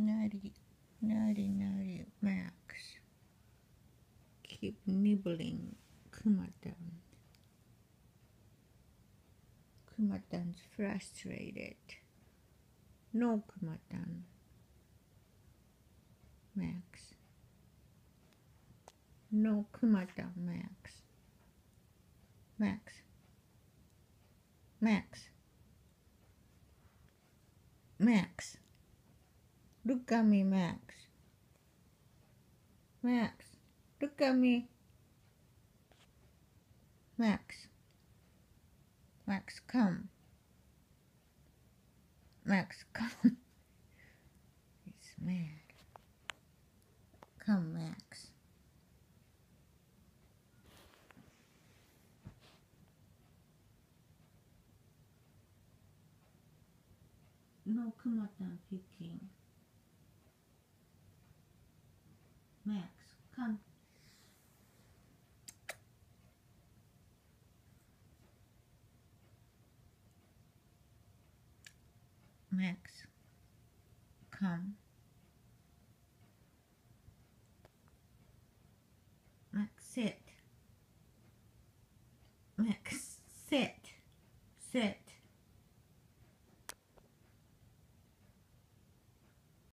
Naughty, naughty, naughty Max. Keep nibbling Kumatan. Kumatan's frustrated. No, Kumatan. Max. No, Kumatan, Max. Max. Max. Max. Look at me, Max. Max. Look at me. Max. Max, come. Max, come. He's mad. Come, Max. No, come on down, picking. Max, come. Max, come. Max, sit. Max, sit. Sit.